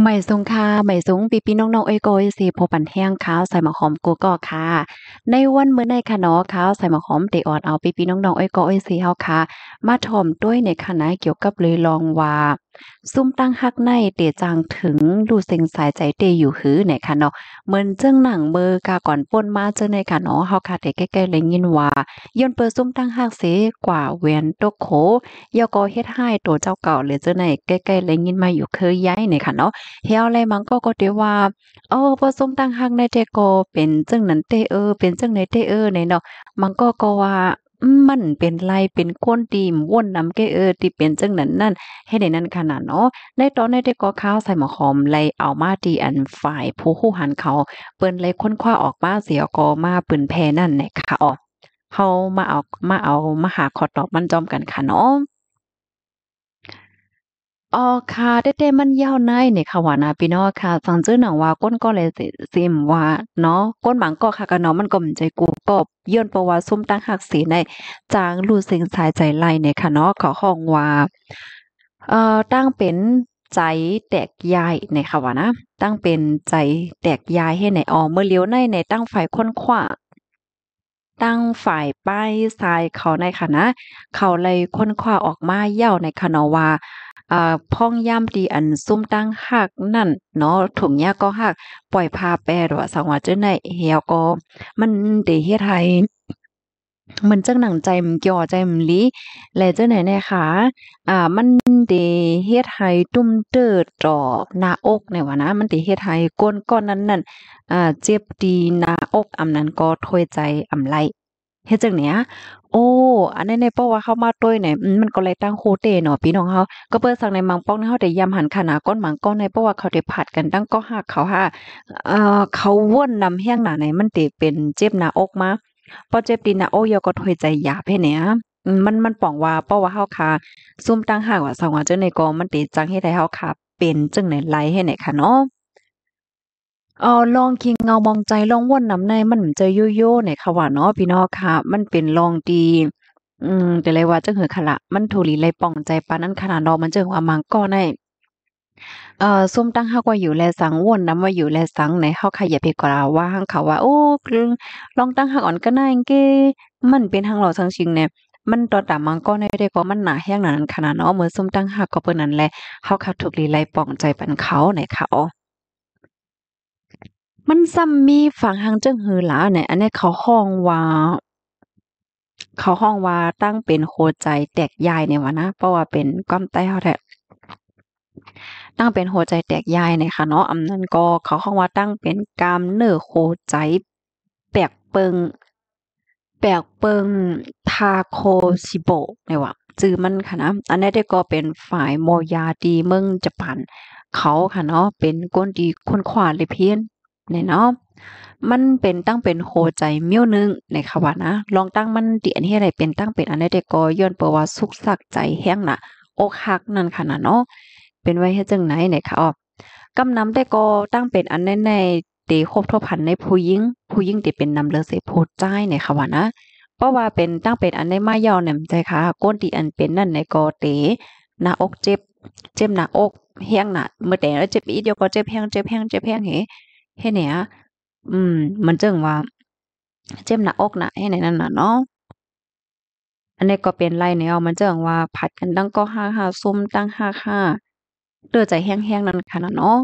ใหม่สูงค่ะใหม่สูงปีปีน้องๆเอ้ยโกยสิพปันแห้งข้าวใส่หมะหอมกูก็ค่ะ ในวันมื้อในค่ะเนาะข้าวใส่หมะหอมเตออดเอาปีปีน้องๆเอ้ยโกเอ้ยสีเฮาค่ะ มาถ่อมด้วยในคณะเกี่ยวกับเลยลองว่าซุ่มตั้งฮักในเตจางถึงดูเซ็งสายใจเตอยู่หือในค่ะเนาะเหมือนเจ้งหนังเบอร์กาก่อนป่นมาเจอในค่ะเนาะเฮาค่ะแต่ใกล้ๆเลยยินว่าย้อนเปิดซุ่มตั้งฮักเสกว่าเวียนตกโขยอก็เฮ็ดให้ตัวเจ้าเก่าเลยเจอในใกล้ๆเลยยินมาอยู่เคยย้ายในค่ะเนาะเฮาเลยมันก็ก็เดียวว่าเออพอซุ่มตั้งฮักในเตก็เป็นเจังนั้นเตเออเป็นเจังในเตเออในเนาะมันก็ก็ว่า มันเป็นไรเป็นคนดีมว่นนำแกเออที่เป็นจังนั้นนั่นให้ในนั้นขนาดเนาะในตอนในได้กก็ข้าวใส่หมอหอมเลยเอามาดีอันฝ่ายผู้คู่หันเขา เปิ้นเลยค้นคว้าออกมาเสียก็มาปืนแพนั่นแหละค่ะอ๋อเขามาเอามาเอามาหาขอตอบมันจอมกันค่ะเนาะ อ๋อค่ะเต้ๆมันยาวในเนี่ยค่ะว่านะพี่น้องค่ะฟังจื้อหนังว่าก้นก็เลยซิมว่าเนาะก้นหมังก็ค่ะกันเนาะมันก็มันใจกูก็ย้อนเพระว่าซุ่มตั้งหักสีในจางรู้สึงสายใจไล่เนี่ยค่ะเนาะขาห้องว่าเอ่อตั้งเป็นใจแตกยายเนี่ยค่ะว่านะตั้งเป็นใจแตกยายให้ในออเมื่อเลี้ยวในในตั้งฝ่ายค้นคว้าตั้งฝ่ายป้ายทรายเขาในค่ะนะเขาเลยค้นคว้าออกมาเย้าในค่ะเนาะว่า อ่าพ่องย่ำดีอันซุ่มตั้งหักนั่นเนาะถุงยาก็หักปล่อยพาแปรดว่าสังวาเจ้าในเหี่ยวก็มันได้เฮ็ดให้เหมือนจังหนังใจมันจ่อใจมันลีและเจ้าไหนแน่ค่ะ อ่า มันได้เฮ็ดให้ตุ้มเติดจ่อหน้าอกเนี่ยว่านะ มันได้เฮ็ดให้ก้นก้อนนั้นนั่นอ่า เจ็บดีหน้าอกอำนั้นก็ถวยใจอำไล เฮ็ดจังเนี้ยโอ้อันนี้ในเพราะว่าเข้ามาด้วยเนี่ยมันก็เลยตั้งโคเตเนาะพี่น้องเฮาก็เปิ้นสั่งในมังป้องเฮาได้ยำหันขนาก้นหมังก้อนในเพราะว่าเขาได้ผัดกันตั้งก็ฮักเขาหาเอ่อเขาวนนำแห้งหนาไหนมันติเป็นเจ็บหน้าอกมาพอเจ็บดีหน้าอกยอก็ถอยใจหยาบให้เนี่ยมันมันป้องว่าเพราะว่าเฮาค่ะซุ่มตั้งหากว่าสังว่าจังในก็มันติจังเฮ็ดให้เฮาค่ะเป็นจังไหนไหลให้ไหนค่ะเนาะ เออลองคิงเงามองใจลองว่นน้ำในมันจะโยโย่เนี่ยค่ะว่าเนาะพี่น้องค่ะ มันเป็นลองดี อืมแต่เลยว่าจังหือค่ะละ มันทุลีเลยป่องใจปานนั้นขนาดดอมันจึงว่ามังก็ได้เอ่อส้มตั้งเฮาก็อยู่แลสังว่นนำว่าอยู่แลสังไหนเฮาค่ะอย่าไปกล่าวว่าหังเขาว่าโอ้ลองตั้งหักอ่อนก็ได้เกมันเป็นทางเราจังชิงเนี่ยมันตอตามังก็ได้ได้ก็มันหนาแห้งหนานั้นขนาดเนาะเหมือนส้มตั้งหักก็เปิ้นนั่นแหละเฮาค่ะถูกลีไลป่องใจปันเขาไหนค่ะอ๋อ มันซ้ำมีฝังหังจึงหือหลาเนี่ยอันนี้เขาห้องว่า เขาห้องว่าตั้งเป็นโคใจแตกยายเนี่ยว่านะ เพราะว่าเป็นความใต้เฮาแท้ตั้งเป็นโคใจแตกยายเนี่ยค่ะเนาะอำนั้นก็เขาห้องว่าตั้งเป็นกามเนื้อโคใจแปลกเปิงแปลกเปิงทาโคชิโบเนี่ยว่าจื่อมันค่ะนะอันนี้ได้ก็เป็นฝ่ายโมยาดีเมืองญี่ปุ่นเขาค่ะเนาะเป็นคนที่ค้นคว้าเลยเพี้ยน เนี่ยเนาะมันเป็นตั้งเป็นโคใจเมี่ยวหนึงในค่ะว่านะลองตั้งมันดิอันนี้อะไรเป็นตั้งเป็นอันใดแต่ก็ย้อนเปว่าสุขสักใจแห้งน่ะอกหักนั่นค่ะนะเนาะเป็นไว้เฮ็ดจังไหนเนี่ยค่ะอ้อกำนำแต่ก็ตั้งเป็นอันในในเตครบทบพันในผู้หญิงผู้หญิงที่เป็นนำเลือเสโพดใจเนี่ยค่ะว่านะเพราะว่าเป็นตั้งเป็นอันในมายาวเนี่ยใจค่ะก้นที่อันเป็นนั่นในก็เตหน้าอกเจ็บ เจ็บหน้าอกแห้งน่ะเมื่อแต่แล้วเจ็บอีกเดียวก็เจ็บแห้งเจ็บแห้งเจ็บแห้งเฮ เฮ็ดเนี่ยอืม มันจึงว่า เจ็บหน้าอกน่ะเฮ็ดให้นั่นน่ะเนาะ อันนี้ก็เป็นไรแนว มันจึงว่าผัดกันดังก็ฮ่าๆส้มตั้งฮ่าๆเด้อใจแห้งๆนั่นค่ะน่ะเนาะ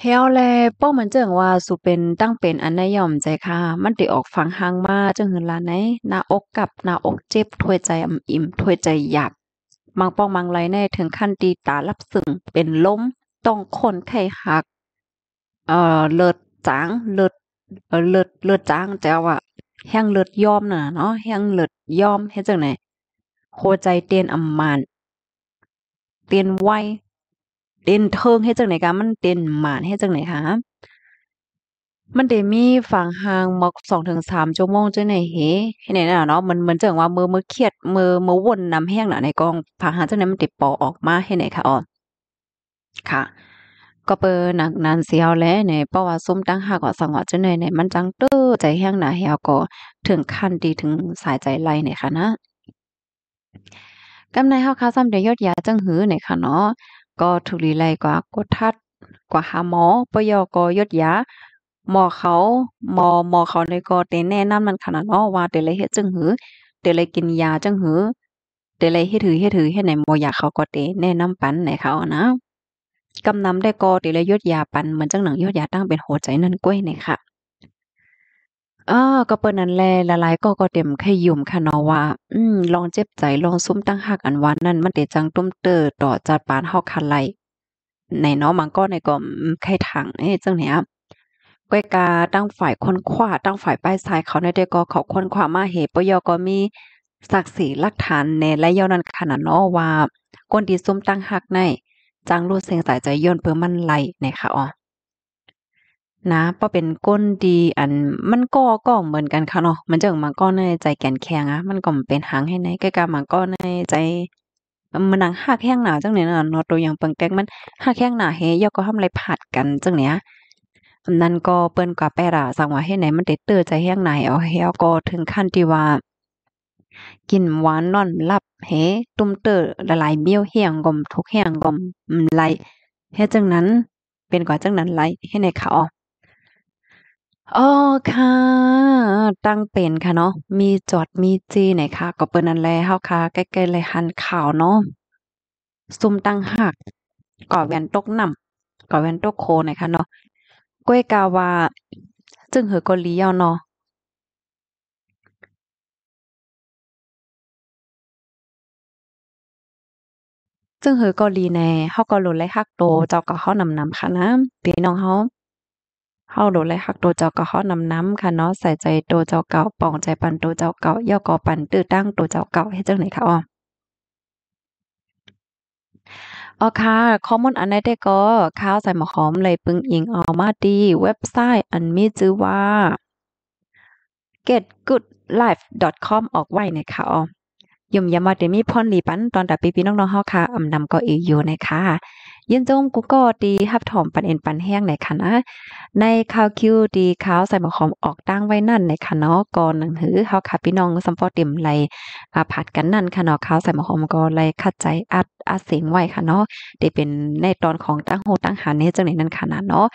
แฮวแล ป้อมันจึงว่าสุเป็น ตั้งเป็นอันใดย่อมใจค่ะ มันได้ออกฟังห่างมาจังหือลาไหน หน้าอกกับหน้าอกเจ็บ ถ้วยใจอำอิ่ม ถ้วยใจหยาบ บางป้องบางไรแน่ถึงขั้นตีตาลับสึ่ง เป็นลม ต้องคนไข้หัก เอ่อเลือดจางเลือดเอ่อเลือดเลือดจางแต่ว่าแห้งเลือดยอมน่ะเนาะแห้งเลือดยอมเฮ็ดจังได๋หัวใจเต้นอำมานเต้นไวเต้นเทิงเฮ็ดจังได๋กะมันเต้นหมานเฮ็ดจังได๋คะมันได้มีฟังห่างมอก2-3ชั่วโมงจังได๋เฮเฮ็ดได้น่ะเนาะมันเหมือนจังว่ามือมือเครียดมือมือวนน้ำแฮงน่ะในกองฟังหาจังได๋มันได้ปอออกมาเฮ็ดได้ค่ะอ้อค่ะ ก็เปิหนักนานเสียวแลเนี่ยเพราะว่าส้มตั้งหักว่าสังว่าจังได๋เนี่ยมันจังเต้อใจแห้งหนาแฮวก็ถึงขั้นที่ถึงสายใจไล่เนี่ยค่ะนะกำในเฮาค่ะซ้ำได้ยอดยาจังหือเนี่ยค่ะเนาะก็ทุลีไลกว่ากดทัดกว่าหาหมอปยก็ยดยาหมอเขาหมอหมอเขาในก็เตแนะนำมันขนาดเนาะว่าเตเลยเฮ็ดจังหือเตเลยกินยาจังหือเตเลยเฮ็ดถือเฮ็ดถือเฮ็ดไหนบ่อยากเขาก็เตแนะนำปันให้เขานะ กำนำได้ก็เตเลยยดยาปันเหมือนจังหนังยอดยาตั้งเป็นหัวใจนั่นก้วยนี่ยค่ะเออก็เปิ้นนั่นแลละลายก็ก็เต็มขยุ่มค่ะเนาะว่า อืมลองเจ็บใจลองซุ่มตั้งหักอันวันนั้นมันเตจังตุ้มเตอต่อจัดปานเฮาคันไลในเนาะมันก็ในก็ไข่ถังเอ้จังเนี้ยก้อยกาตั้งฝ่ายคนขวาตั้งฝ่ายป้ายซ้ายเขาในได้ก็เขาคนขวามาเหตุปยก็มีศักดิ์ศรีหลักฐานในและยานั้นขนาดเนาะว่าคนที่ซุ่มตั้งหักใน จังรู้เสียงสายใจย่นเพื่อมันไหลในค่ะอ๋อนะเพราะเป็นก้นดีอันมันก็ก็เหมือนกันค่ะเนาะมันจังมันก็ในใจแก่นแข็งอะมันก็เป็นหางให้ในใกล้ๆมันก็ในใจมันหนังหักแห้งหนาจังเนี่ยเนาะตัวอย่างเปิงแตกมันหักแห้งหนาเฮยก็ทำอะไรผัดกันจังเนี้ยนั่นก็เปิ้นก็แปร่สังว่าให้ไหนมันได้เตื้อใจแห้งไหนเอาเฮาก็ถึงขั้นที่ว่า กินหวาน นอนหลับเฮตุ้มเตื้อละลายเบี้ยวแห้งก็ทุกแห้งก็ไหล เฮ็ดจังนั้น เป็นกว่าจังนั้นไหลให้ในเขาอ๋อค่ะ ตั้งเป็นค่ะเนาะ มีจอดมีจีไหนค่ะ ก็เปิ้นนั่นแหละเฮาค่ะ ใกล้ๆเลยหันข่าวเนาะ ซุ่มตั้งหักก่อแว่นตกน้ำก่อแว่นตกโคไหนค่ะเนาะ ก้วยกาว่า จึงเหอก็ลีเอาเนาะ ซึ่งเหอก็ลีแน่เฮาก็หลดเลยฮักโตเจ้าก็เฮานำนำค่ะนะพี่น้องเฮาเฮาโดนเลยฮักโตเจ้าก็เฮานำนำค่ะเนาะใส่ใจโตเจ้าเก่าปองใจปันโตเจ้าเก่าย่อก่อปันตื้อตั้งโตเจ้าเก่าเฮ็ดจังได๋คะอ้ออ๋อค่ะข้อมูลอันใดได้ก็ข้าวใส่หมอหอมเลยปึงอิงออกมาดีเว็บไซต์อันมีชื่อว่า getgoodlife.com ออกไว้นะคะอ๋อ ยมยามว่าได้มีพรหลีปันตอนตัดพี่น้องๆเฮาค่ะอำนำก็อีกอยู่นะคะยินจมกูก็ดีฮับถอมปันเอ็นปันแห้งในค่ะนะในข่าวคิวดีข่าวใส่หมอหอมออกตั้งไว้นั่นในค่ะเนาะก่อนหนังหือเฮาค่ะพี่น้องสัมปอติมไหลอาผัดกันนั่นค่ะเนาะข่าวใส่หมอหอมก็เลยคัดใจอัดอัดเสียงไว้ค่ะเนาะได้เป็นในตอนของตั้งโหตั้งหานี้จังไหนนั่นค่ะนะเนาะ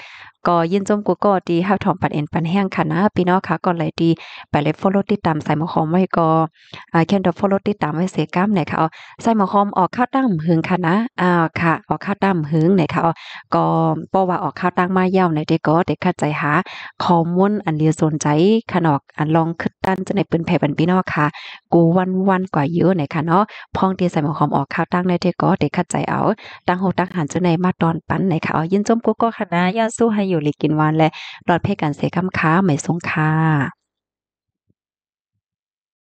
ก็ยินจมกูก็ดีฮับถอมปันเอ็นปันแห้งค่ะนะพี่น้องค่ะก็เลยดีไปเลย follow ติดตามใส่หมอหอมไว้ก็อ่าแค่ดอ follow ติดตามไว้เสียกล้ามเนี่ยค่ะใส่หมอหอมออกข้าวตั้งหึงค่ะนะอ่าค่ะออกข้าวตั้งหึงเนี่ยค่ะก็เพราะว่าออกข้าวตั้งมาเย้าในเด็กก็เด็กเข้าใจหาข้อมูลอันเดียวสนใจขนอกอันลองคึดตั้นจะในปืนแผ่บันพี่นอค่ะ กูวันวันกว่าเยอะในค่ะเนาะพองที่ใส่หมอหอมออกข้าวตั้งในเด็กก็เด็กเข้าใจเอา ตั้งโหตั้งหันจะในมาตอนปั้นในค่ะยินจมกูก็คณะย่าสู้ให้อยู่ลีกินวันและรอดเพ่กันเสคำค้าไม่สงค่ะ